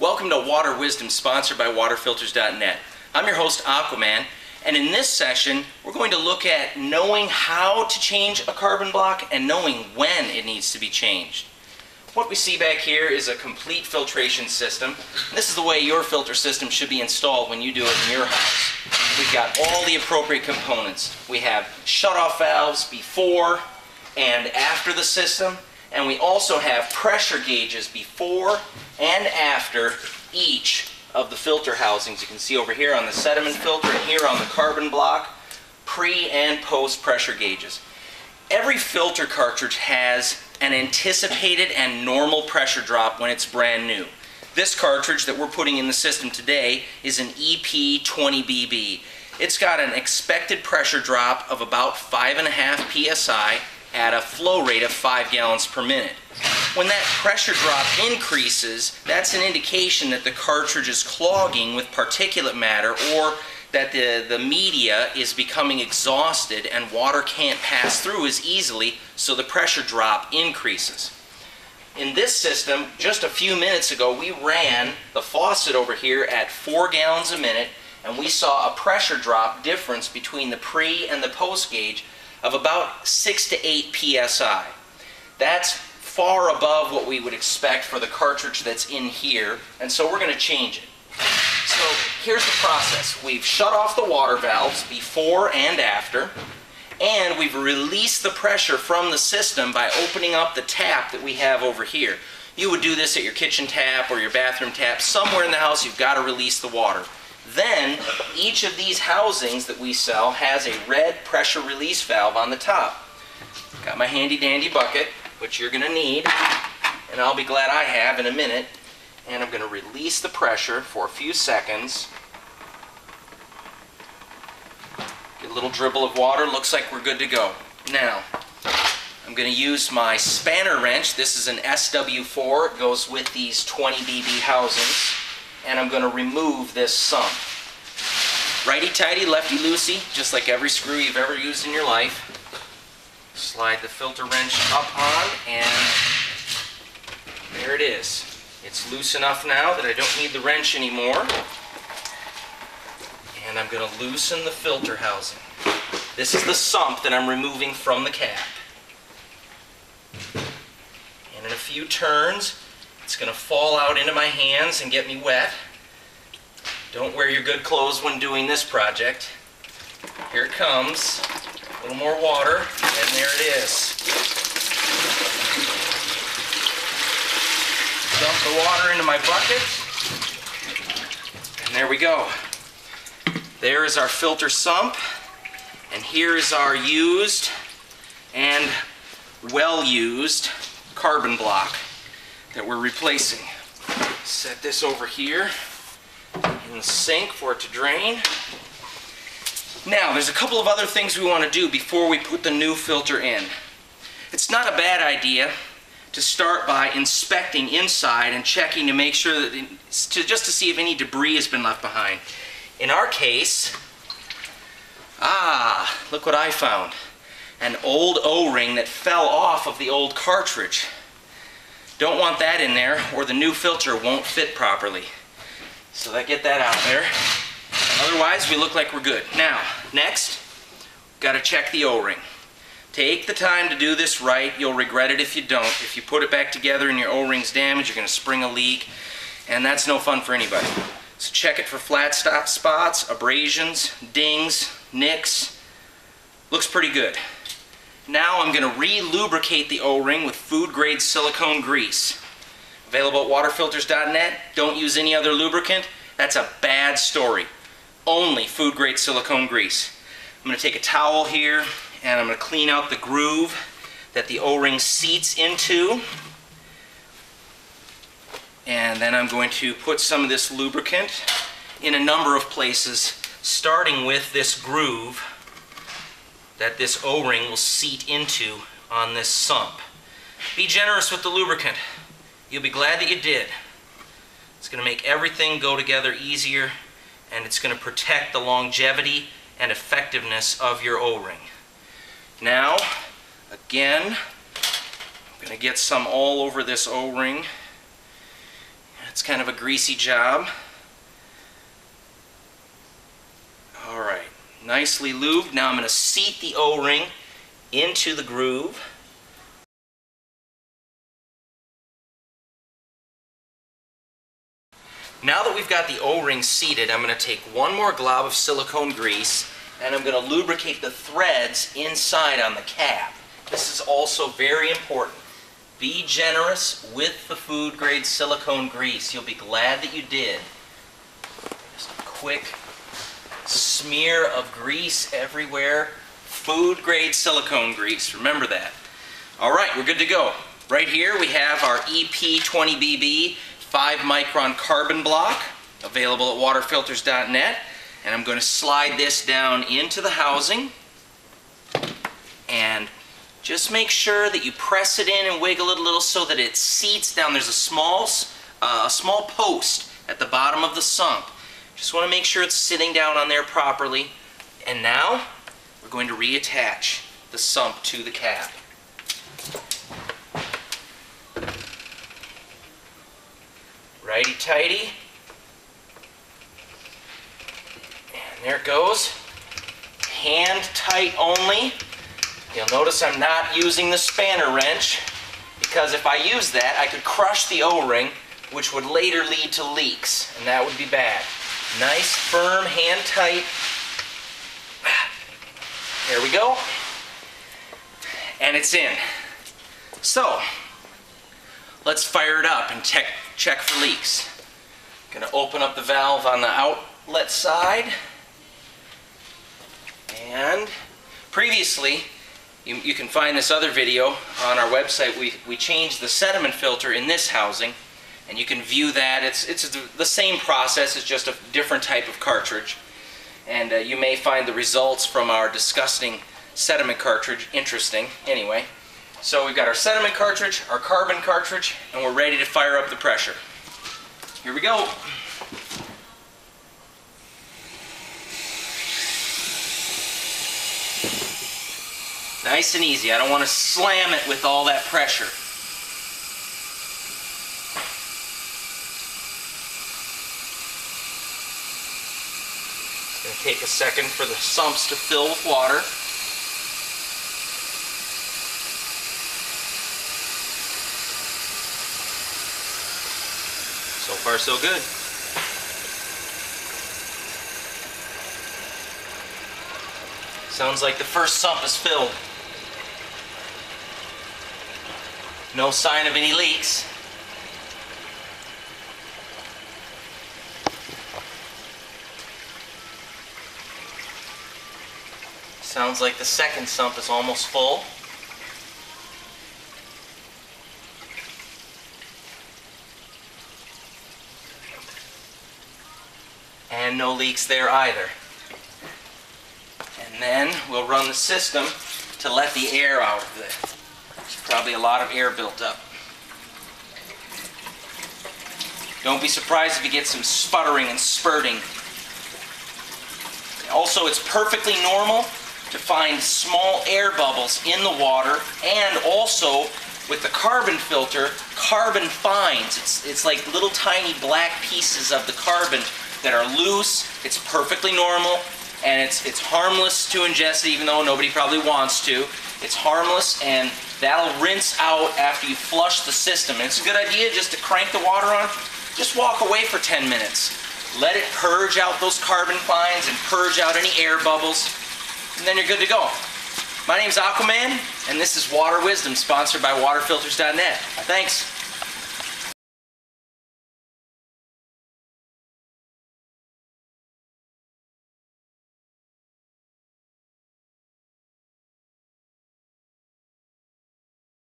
Welcome to Water Wisdom, sponsored by waterfilters.net. I'm your host, Aquaman, and in this session, we're going to look at knowing how to change a carbon block and knowing when it needs to be changed. What we see back here is a complete filtration system. This is the way your filter system should be installed when you do it in your house. We've got all the appropriate components. We have shut-off valves before and after the system, and we also have pressure gauges before and after each of the filter housings. You can see over here on the sediment filter and here on the carbon block, pre and post pressure gauges. Every filter cartridge has an anticipated and normal pressure drop when it's brand new. This cartridge that we're putting in the system today is an EP20BB. It's got an expected pressure drop of about 5.5 psi at a flow rate of 5 gallons per minute. When that pressure drop increases, that's an indication that the cartridge is clogging with particulate matter or that the, the media is becoming exhausted and water can't pass through as easily, so the pressure drop increases. In this system, just a few minutes ago, we ran the faucet over here at 4 gallons a minute, and we saw a pressure drop difference between the pre and the post gauge of about 6 to 8 psi. That's far above what we would expect for the cartridge that's in here, and so we're going to change it. So here's the process. We've shut off the water valves before and after, and we've released the pressure from the system by opening up the tap that we have over here. You would do this at your kitchen tap or your bathroom tap. Somewhere in the house you've got to release the water. Then, each of these housings that we sell has a red pressure release valve on the top. Got my handy dandy bucket, which you're going to need, and I'll be glad I have in a minute. And I'm going to release the pressure for a few seconds. Get a little dribble of water, looks like we're good to go. Now, I'm going to use my spanner wrench. This is an SW4. It goes with these 20 BB housings and I'm going to remove this sump. Righty-tighty, lefty-loosey, just like every screw you've ever used in your life. Slide the filter wrench up on, and there it is. It's loose enough now that I don't need the wrench anymore. And I'm going to loosen the filter housing. This is the sump that I'm removing from the cap. And in a few turns, it's going to fall out into my hands and get me wet. Don't wear your good clothes when doing this project. Here it comes. A little more water, and there it is. Dump the water into my bucket. And there we go. There is our filter sump. And here is our used and well used carbon block that we're replacing. Set this over here in the sink for it to drain. Now, there's a couple of other things we want to do before we put the new filter in. It's not a bad idea to start by inspecting inside and checking to make sure that, to, just to see if any debris has been left behind. In our case, ah, look what I found. An old O-ring that fell off of the old cartridge. Don't want that in there or the new filter won't fit properly. So that get that out there. Otherwise, we look like we're good. Now, next, got to check the O-ring. Take the time to do this right. You'll regret it if you don't. If you put it back together and your O-ring's damaged, you're going to spring a leak, and that's no fun for anybody. So check it for flat stop spots, abrasions, dings, nicks. Looks pretty good. Now I'm going to re-lubricate the O-ring with food-grade silicone grease. Available at waterfilters.net. Don't use any other lubricant. That's a bad story. Only food-grade silicone grease. I'm going to take a towel here and I'm going to clean out the groove that the O-ring seats into. And then I'm going to put some of this lubricant in a number of places, starting with this groove that this O-ring will seat into on this sump. Be generous with the lubricant. You'll be glad that you did. It's going to make everything go together easier and it's going to protect the longevity and effectiveness of your O-ring. Now, again, I'm going to get some all over this O-ring. It's kind of a greasy job. All right, nicely lubed. Now I'm going to seat the O-ring into the groove. Now that we've got the O-ring seated, I'm going to take one more glob of silicone grease and I'm going to lubricate the threads inside on the cap. This is also very important. Be generous with the food grade silicone grease. You'll be glad that you did. Just a quick smear of grease everywhere. Food grade silicone grease, remember that. All right, we're good to go. Right here we have our EP20BB 5 micron carbon block available at waterfilters.net and I'm going to slide this down into the housing and just make sure that you press it in and wiggle it a little so that it seats down. There's a small, uh, a small post at the bottom of the sump. Just want to make sure it's sitting down on there properly. And now we're going to reattach the sump to the cap. Righty tighty. And there it goes. Hand tight only. You'll notice I'm not using the spanner wrench because if I use that, I could crush the O-ring, which would later lead to leaks, and that would be bad. Nice, firm, hand tight. There we go. And it's in. So, let's fire it up and check, check for leaks. Gonna open up the valve on the outlet side. And previously, you, you, can find this other video on our website. We, we changed the sediment filter in this housing, and you can view that. It's, it's the same process, it's just a different type of cartridge. And uh, you may find the results from our disgusting sediment cartridge interesting. Anyway, so we've got our sediment cartridge, our carbon cartridge, and we're ready to fire up the pressure. Here we go. Nice and easy. I don't want to slam it with all that pressure. It's going to take a second for the sumps to fill with water. So far so good. Sounds like the first sump is filled. No sign of any leaks. Sounds like the second sump is almost full. And no leaks there either. And then we'll run the system to let the air out of it. There's probably a lot of air built up. Don't be surprised if you get some sputtering and spurting. Also, it's perfectly normal to find small air bubbles in the water and also with the carbon filter, carbon fines. It's, it's like little tiny black pieces of the carbon that are loose. It's perfectly normal and it's, it's harmless to ingest even though nobody probably wants to. It's harmless and that'll rinse out after you flush the system. And it's a good idea just to crank the water on. Just walk away for 10 minutes. Let it purge out those carbon fines and purge out any air bubbles. And then you're good to go. My name's Aquaman, and this is Water Wisdom, sponsored by waterfilters.net. Thanks.